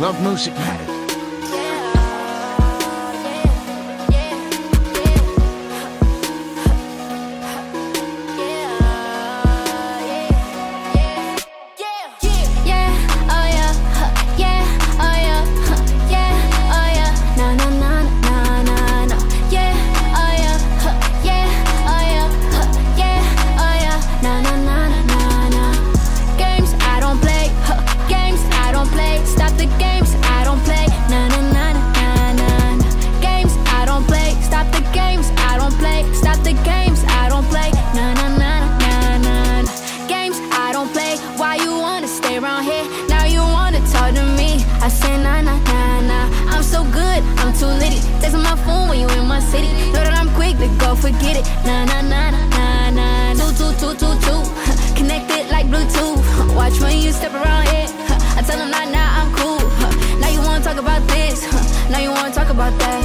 Love music matters. I say nah, nah, nah, nah. I'm so good, I'm too litty. Texting my phone when you in my city. Know that I'm quick to go forget it. Nah, nah, nah, nah, nah, nah. Two, two, two, two, two. Connected like Bluetooth. Watch when you step around here. I tell them nah, nah, I'm cool. Now you wanna talk about this. Now you wanna talk about that.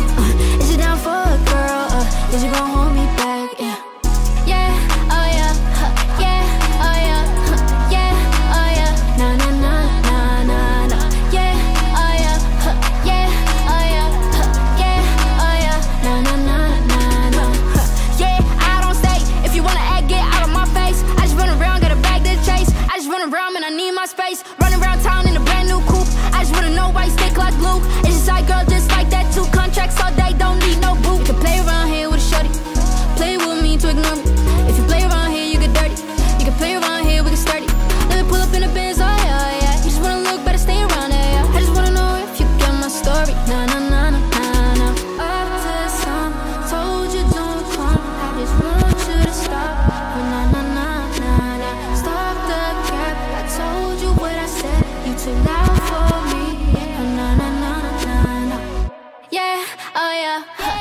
Is you down for a girl? Uh, is you going home? Yeah.